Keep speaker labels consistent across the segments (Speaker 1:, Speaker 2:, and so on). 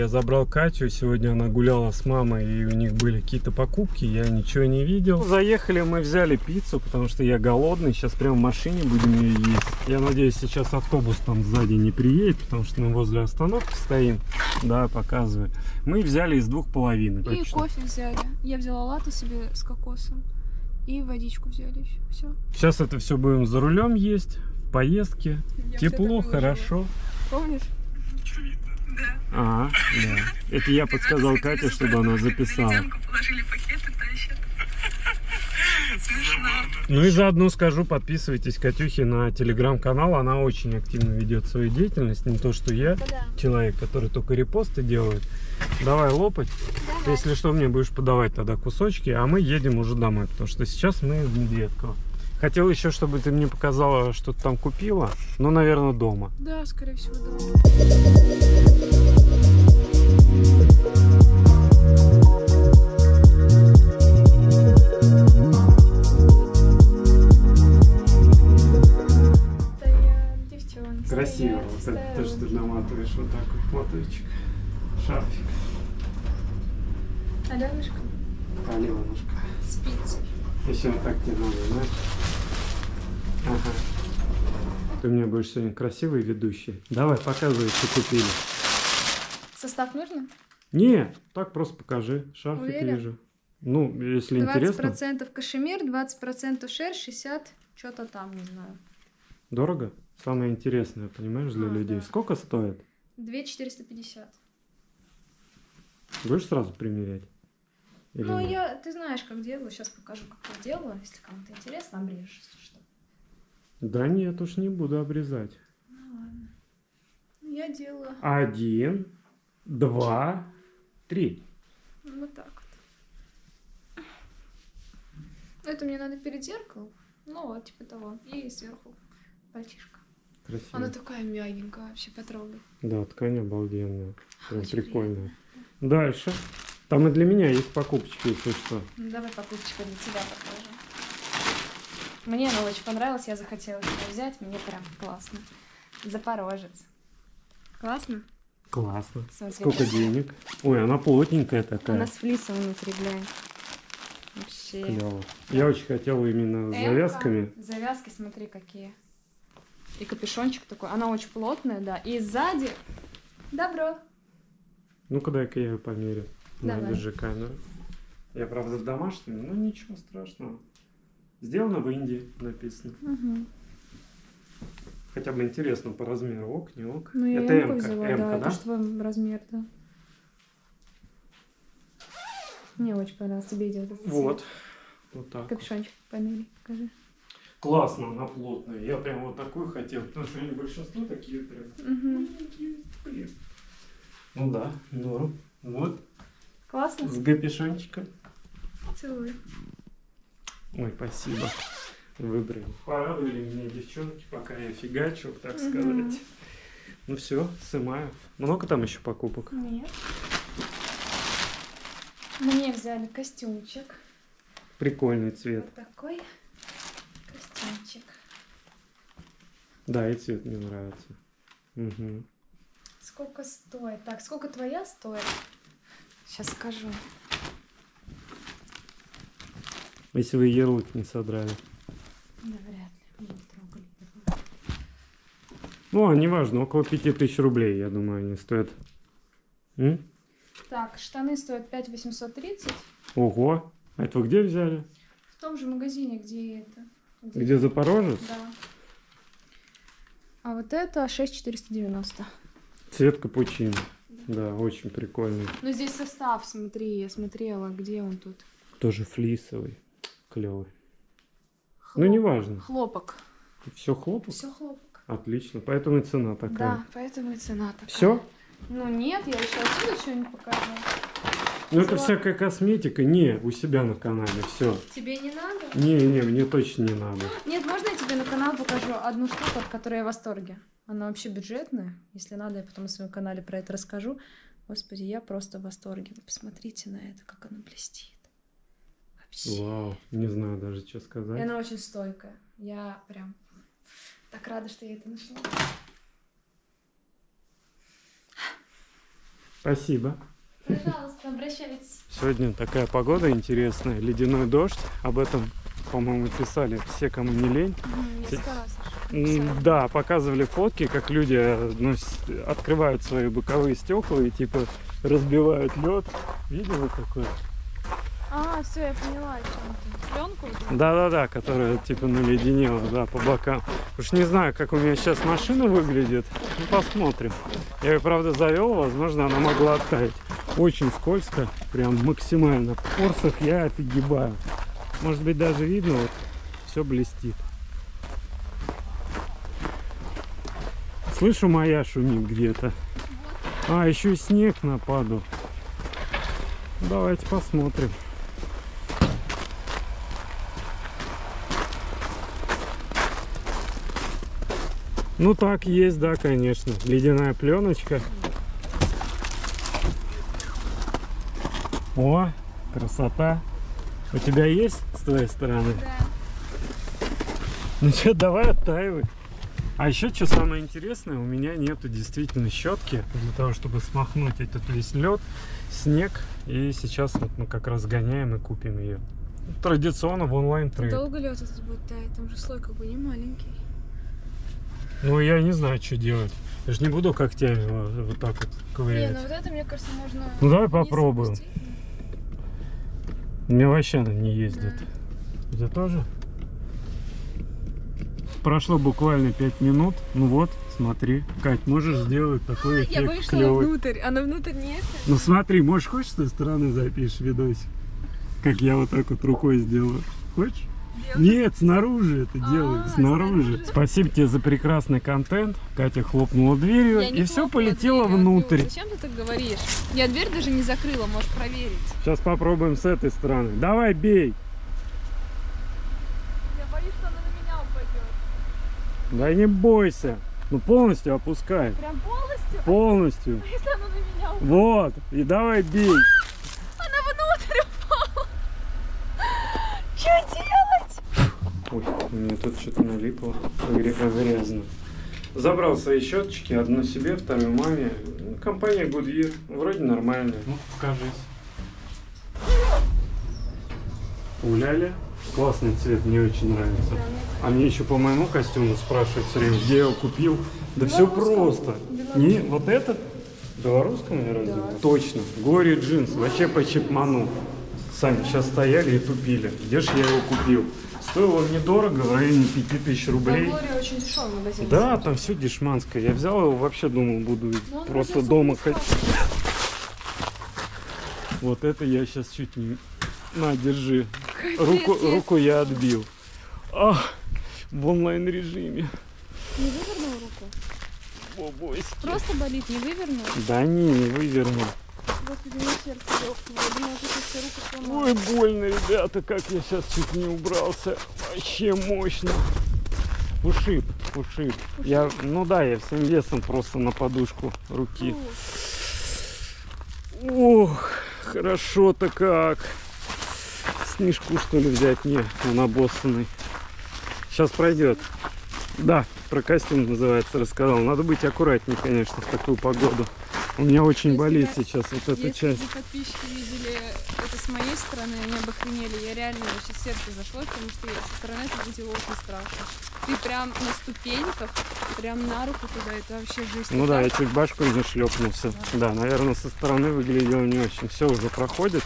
Speaker 1: Я забрал Катю, сегодня она гуляла с мамой, и у них были какие-то покупки, я ничего не видел. Заехали, мы взяли пиццу, потому что я голодный, сейчас прямо в машине будем ее есть. Я надеюсь, сейчас автобус там сзади не приедет, потому что мы возле остановки стоим. Да, показываю. Мы взяли из двух половинок.
Speaker 2: И
Speaker 1: точно.
Speaker 2: кофе взяли. Я взяла латте себе с кокосом. И водичку взяли еще. Все.
Speaker 1: Сейчас это все будем за рулем есть, в поездке. Тепло, хорошо.
Speaker 2: Помнишь?
Speaker 1: А, да. Это я подсказал Кате, чтобы она записала. Ну и заодно скажу, подписывайтесь Катюхе на телеграм-канал. Она очень активно ведет свою деятельность. Не то, что я, человек, который только репосты делает. Давай лопать. Если что, мне будешь подавать тогда кусочки, а мы едем уже домой, потому что сейчас мы в Медведково. Хотел еще, чтобы ты мне показала, что ты там купила, но, наверное, дома.
Speaker 2: Да, скорее всего, девчонки.
Speaker 1: Красиво. Вот это
Speaker 2: стоят.
Speaker 1: то, что ты наматываешь вот так вот платочек. Шарфик.
Speaker 2: Аленушка
Speaker 1: Аленушка.
Speaker 2: спицей.
Speaker 1: Еще вот так надо, знаешь? Ага. Ты у меня будешь сегодня красивый ведущий. Давай, показывай, что купили.
Speaker 2: Состав нужно?
Speaker 1: Не, так просто покажи. Шарфик
Speaker 2: Уверен?
Speaker 1: вижу. Ну, если интересно.
Speaker 2: 20% кашемир, 20% шерсть, 60 что-то там, не знаю.
Speaker 1: Дорого? Самое интересное, понимаешь, для
Speaker 2: А,
Speaker 1: людей.
Speaker 2: да.
Speaker 1: Сколько стоит?
Speaker 2: 2 450.
Speaker 1: Будешь сразу примерять? Или
Speaker 2: Ну, я, ты знаешь, как делаю. Сейчас покажу, как я делаю. Если кому-то интересно, обрежешь, если что.
Speaker 1: Да нет, уж не буду обрезать.
Speaker 2: Ну, ладно. Ну, Я делаю
Speaker 1: Один, два, три.
Speaker 2: ну, вот так вот. Это мне надо перед зеркалом. Ну, вот, типа того. И сверху пальтишко.
Speaker 1: Красиво.
Speaker 2: Она такая мягенькая, вообще потрогай.
Speaker 1: Да, ткань обалденная. Прям
Speaker 2: Очень
Speaker 1: прикольная. Дальше. Там и для меня есть покупочки, если что.
Speaker 2: Ну, давай покупочку для тебя покажем. Мне она очень понравилась, я захотела ее взять, мне прям классно. Запорожец. Классно?
Speaker 1: Классно.
Speaker 2: Смотри.
Speaker 1: Сколько денег? Ой, она плотненькая такая.
Speaker 2: Она с флисом внутри, глянь. Вообще.
Speaker 1: Клево. Я очень хотел именно с завязками.
Speaker 2: Завязки, смотри, какие. И капюшончик такой. Она очень плотная, да. И сзади... Добро.
Speaker 1: Ну-ка дай-ка я ее померю.
Speaker 2: Давай.
Speaker 1: держи камеру. Я, правда, в домашнем, но ничего страшного. Сделано в Индии, написано.
Speaker 2: Угу.
Speaker 1: Хотя бы интересно по размеру. Ок, не ок.
Speaker 2: Ну, я
Speaker 1: это
Speaker 2: эмку
Speaker 1: М-ка,
Speaker 2: взяла,
Speaker 1: М-ка,
Speaker 2: да,
Speaker 1: да?
Speaker 2: это ж твой размер, да. Мне очень понравился, тебе идет этот
Speaker 1: Вот. Вот так.
Speaker 2: цвет. Капюшончик помери, покажи.
Speaker 1: Классно, она плотная. Я прям вот такую хотел, потому что они большинство такие прям.
Speaker 2: Угу.
Speaker 1: Ну да, норм. Вот,
Speaker 2: Классно?
Speaker 1: с гапишончиком.
Speaker 2: Целую.
Speaker 1: Ой, спасибо. Выбрали. Порадовали меня девчонки, пока я фигачил, так
Speaker 2: Мгм.
Speaker 1: сказать. Ну все, сымаю. Много там еще покупок?
Speaker 2: Нет. Мне взяли костюмчик.
Speaker 1: Прикольный цвет.
Speaker 2: Вот такой костюмчик.
Speaker 1: Да, и цвет мне нравится. Мгм.
Speaker 2: Сколько стоит? Так, сколько твоя стоит? Сейчас скажу.
Speaker 1: Если вы ярлык не содрали.
Speaker 2: Да, вряд ли. Не трогали.
Speaker 1: Ну, а неважно, около 5000 рублей, я думаю, они стоят. М?
Speaker 2: Так, штаны стоят 5 830.
Speaker 1: Ого! А это вы где взяли?
Speaker 2: В том же магазине, где это.
Speaker 1: Где Запорожец?
Speaker 2: Да. А вот это 6 490.
Speaker 1: Цвет капучино. Да, очень прикольный.
Speaker 2: Ну здесь состав, смотри, я смотрела, где он тут.
Speaker 1: Тоже флисовый. Клевый.
Speaker 2: Хлоп-
Speaker 1: Ну, неважно.
Speaker 2: Хлопок.
Speaker 1: Все хлопок?
Speaker 2: Все хлопок.
Speaker 1: Отлично. Поэтому и цена такая.
Speaker 2: Да, поэтому и цена такая.
Speaker 1: Все?
Speaker 2: Ну нет, я еще отсюда что-нибудь покажу.
Speaker 1: Ну, это всякая косметика. Не, у себя на канале. Все.
Speaker 2: Тебе не надо?
Speaker 1: Не, не, мне точно не надо.
Speaker 2: Нет, можно я тебе на канал покажу одну штуку, от которой я в восторге? Она вообще бюджетная. Если надо, я потом на своем канале про это расскажу. Господи, я просто в восторге. Вы посмотрите на это, как она блестит. Вообще.
Speaker 1: Вау. Не знаю даже, что
Speaker 2: И
Speaker 1: сказать.
Speaker 2: она очень стойкая. Я прям так рада, что я это нашла.
Speaker 1: Спасибо.
Speaker 2: Пожалуйста, обращайтесь.
Speaker 1: Сегодня такая погода интересная, ледяной дождь. Об этом, по-моему, писали все, кому не лень.
Speaker 2: Раз
Speaker 1: М, Да, показывали фотки, как люди э, ну, открывают свои боковые стекла и типа разбивают лед. Видела такое?
Speaker 2: А, все, я поняла, о чем ты. Пленку?
Speaker 1: Да-да-да, которая типа наледенела, да, по бокам. Уж не знаю, как у меня сейчас машина выглядит. Ну, посмотрим. Я ее, правда, завел, возможно, она могла оттаять. Очень скользко, прям максимально. В форсах я офигеваю. Может быть, даже видно, вот, все блестит. Слышу, моя шумит где-то. А, еще и снег нападу. Давайте посмотрим. Ну так есть, да, конечно. Ледяная пленочка. О, красота. У тебя есть с твоей стороны?
Speaker 2: Да.
Speaker 1: Ну что, давай оттаивай. А еще что самое интересное, у меня нету действительно щетки для того, чтобы смахнуть этот весь лед, снег. И сейчас вот мы как раз гоняем и купим ее. Традиционно в онлайн трейд.
Speaker 2: Долго лед этот будет таять? Там же слой как бы не маленький.
Speaker 1: Ну я не знаю, что делать. Я же не буду когтями вот, вот так вот
Speaker 2: Не,
Speaker 1: ковырять.
Speaker 2: ну вот это, мне кажется, можно...
Speaker 1: Ну, давай попробуем.
Speaker 2: опустить.
Speaker 1: У меня вообще она не ездит. У тебя тоже? Прошло буквально 5 минут. Ну вот, смотри. Кать, можешь сделать такой
Speaker 2: Я боюсь,
Speaker 1: эффект
Speaker 2: что
Speaker 1: клевый.
Speaker 2: внутрь. Она внутрь не это.
Speaker 1: Ну смотри, можешь, хочешь, с той стороны запишешь видосик? Как я вот так вот рукой сделаю. Хочешь? Нет, снаружи это делаю,
Speaker 2: А,
Speaker 1: снаружи.
Speaker 2: снаружи.
Speaker 1: Спасибо тебе за прекрасный контент. Катя хлопнула дверью, и все полетело
Speaker 2: дверью,
Speaker 1: внутрь.
Speaker 2: Андрюш, Зачем ты так говоришь? Я дверь даже не закрыла, можешь проверить.
Speaker 1: Сейчас попробуем с этой стороны. Давай, бей.
Speaker 2: Я боюсь, что она на меня упадет.
Speaker 1: Да не бойся. Ну полностью опускай.
Speaker 2: Прям полностью?
Speaker 1: Полностью.
Speaker 2: А если она на меня упадет?
Speaker 1: Вот. И давай бей.
Speaker 2: Она внутрь упала. Что делать?
Speaker 1: Ой, мне тут что-то налипло. Грязно. Забрал свои щеточки, одну себе, вторую маме. Компания Goodyear. Вроде нормальная. Ну, покажись. Гуляли. Классный цвет, мне очень нравится. А мне еще по моему костюму спрашивают все время, где я его купил. Да все просто. Не, вот этот? Белорусскому, наверное? Точно. Гори джинс. Вообще по чипману. Сами сейчас стояли и тупили. Где же я его купил? Стоил он недорого, в районе 5000 рублей.
Speaker 2: Глория очень дешевый магазин.
Speaker 1: Да, там все дешманское. Я взял его, вообще думал, буду
Speaker 2: Но он
Speaker 1: просто дома ходить. Вот это я сейчас чуть не... На, держи. Руку, руку я отбил. Ах, в онлайн режиме.
Speaker 2: Не вывернул руку?
Speaker 1: О, бойся.
Speaker 2: Просто болит, не вывернул?
Speaker 1: Да не, не вывернул.
Speaker 2: Господи, мне сердце легкое.
Speaker 1: Ой, больно, ребята, как я сейчас чуть не убрался. Вообще мощно. Ушиб, ушиб. Я, ну да, я всем весом просто на подушку руки. Ох, хорошо-то как. Снежку что ли взять? Не, он обоссанный. Сейчас пройдет. Да, про костюм называется, рассказал. Надо быть аккуратней, конечно, в такую погоду. У меня очень
Speaker 2: Если
Speaker 1: болит
Speaker 2: я-
Speaker 1: сейчас вот эта
Speaker 2: Если
Speaker 1: часть.
Speaker 2: бы подписчики видели это с моей стороны, они бы охренели. Я реально сейчас сердце зашло, потому что я со стороны это выглядело очень страшно. Ты прям на ступеньках, прям на руку туда, это вообще жесть.
Speaker 1: Ну да, я чуть башкой не шлепнулся. Да, наверное, со стороны выглядело не очень. Все уже проходит.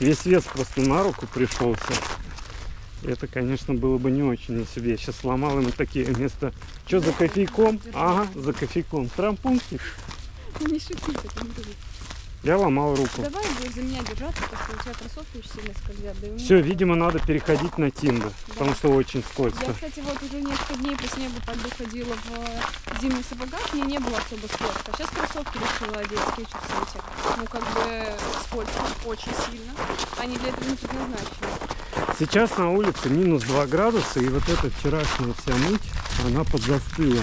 Speaker 1: Весь вес просто на руку пришелся. Это, конечно, было бы не очень на себе. Сейчас сломал ему такие вместо... Что за кофейком? Ага, за кофейком. Трампунчик.
Speaker 2: Не шути, так не будет.
Speaker 1: Я ломал руку.
Speaker 2: Давай будешь за меня держаться, потому что у тебя кроссовки очень сильно скользят. Да
Speaker 1: Все, видимо, надо переходить на Тимбы, потому что очень скользко.
Speaker 2: Я, кстати, вот уже несколько дней по снегу пойду ходила в зимних сапогах, мне не было особо скользко. Сейчас кроссовки решила одеть скетчерсы эти. Ну, как бы скользко, очень сильно. Они для этого не предназначены.
Speaker 1: Сейчас на улице минус 2 градуса, и вот эта вчерашняя вся муть, она подзастыла.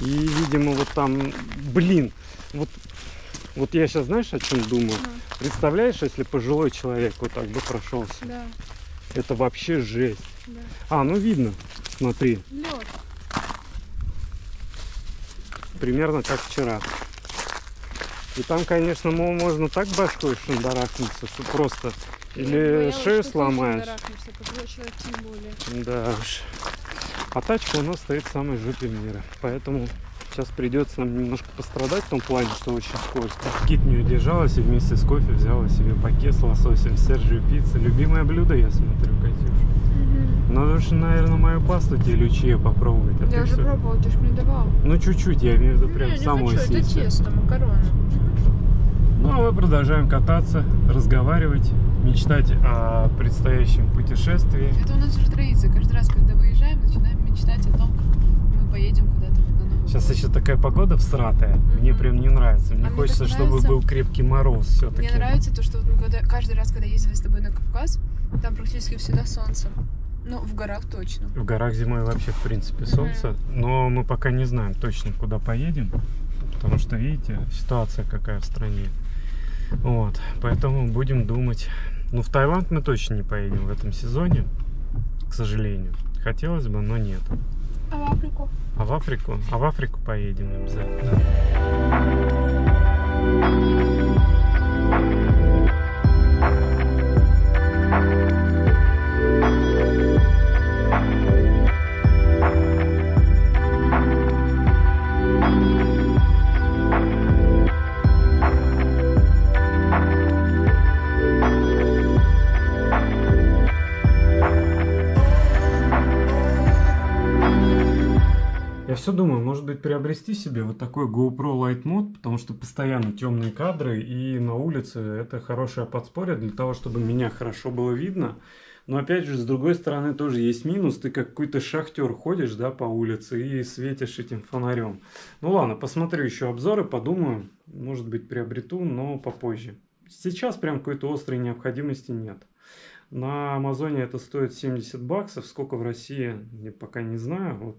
Speaker 1: И, видимо, вот там, блин, вот, вот я сейчас, знаешь, о чем думаю?
Speaker 2: Ну.
Speaker 1: Представляешь, если пожилой человек вот так бы прошелся?
Speaker 2: Да,
Speaker 1: Это вообще жесть.
Speaker 2: да.
Speaker 1: А, ну видно, смотри,
Speaker 2: Лед.
Speaker 1: примерно как вчера. И там, конечно, мо- можно так башкой шандарахнуться, что просто
Speaker 2: Я
Speaker 1: или
Speaker 2: боялась,
Speaker 1: шею сломаешь.
Speaker 2: человек.
Speaker 1: Да уж. А тачка у нас стоит в самой жопе мира. Поэтому сейчас придется нам немножко пострадать в том плане, что очень скользко. Кит не удержалась и вместе с кофе взяла себе пакет с лососем Серджио пицца. Любимое блюдо, я смотрю, Катюш. Надо уж, наверное, мою пасту тебе лючия попробовать. А
Speaker 2: Я уже
Speaker 1: всё-
Speaker 2: пробовала, ты же мне давал.
Speaker 1: Ну, чуть-чуть, я имею в виду прям
Speaker 2: не, не
Speaker 1: самую
Speaker 2: хочу, это тесто, макароны.
Speaker 1: Ну, а мы продолжаем кататься, разговаривать, мечтать о предстоящем путешествии.
Speaker 3: Это у нас уже традиция. Каждый раз, когда выезжаем, начинаем мечтать о том, как мы поедем куда-то на Новый
Speaker 1: Сейчас еще такая погода всратая. Мне
Speaker 2: Мгм.
Speaker 1: прям не нравится. Мне
Speaker 3: А мне
Speaker 1: хочется,
Speaker 3: так
Speaker 1: чтобы
Speaker 3: нравится.
Speaker 1: был крепкий мороз все-таки.
Speaker 3: Мне нравится то, что вот мы когда, каждый раз, когда ездили с тобой на Кавказ, там практически всегда солнце. Ну, в горах точно.
Speaker 1: В горах зимой вообще, в принципе, солнце. Но мы пока не знаем точно, куда поедем. Потому что, видите, ситуация какая в стране. Вот. Поэтому будем думать. Ну, в Таиланд мы точно не поедем в этом сезоне, к сожалению. Хотелось бы, но нет.
Speaker 3: А в Африку?
Speaker 1: А в Африку? А в Африку поедем обязательно. Все думаю, может быть, приобрести себе вот такой GoPro Light Mod, потому что постоянно темные кадры, и на улице это хорошее подспорье для того, чтобы меня хорошо было видно. Но опять же, с другой стороны, тоже есть минус. Ты как какой-то шахтер ходишь, да, по улице и светишь этим фонарем. Ну ладно, посмотрю еще обзоры, подумаю. Может быть, приобрету, но попозже. Сейчас прям какой-то острой необходимости нет. На Амазоне это стоит 70 баксов. Сколько в России, я пока не знаю. Вот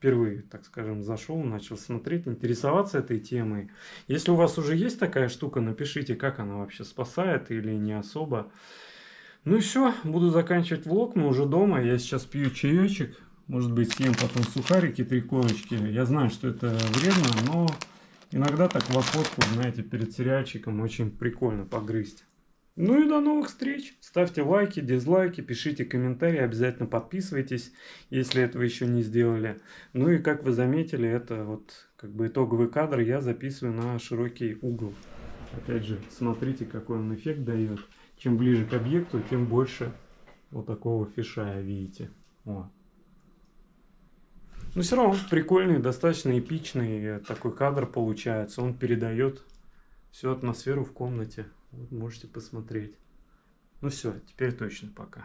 Speaker 1: впервые, так скажем, зашел, начал смотреть, интересоваться этой темой. Если у вас уже есть такая штука, напишите, как она вообще спасает или не особо. Ну и все, буду заканчивать влог, мы уже дома, я сейчас пью чаечек, может быть съем потом сухарики, три корочки. Я знаю, что это вредно, но иногда так в охотку, знаете, перед сериальчиком очень прикольно погрызть. Ну и до новых встреч. Ставьте лайки, дизлайки, пишите комментарии, обязательно подписывайтесь, если этого еще не сделали. Ну и как вы заметили, это вот как бы итоговый кадр я записываю на широкий угол. Опять же, смотрите, какой он эффект дает. Чем ближе к объекту, тем больше вот такого фишая, видите. Вот. Ну, все равно прикольный, достаточно эпичный такой кадр получается. Он передает всю атмосферу в комнате. Вот можете посмотреть. Ну все, теперь точно пока.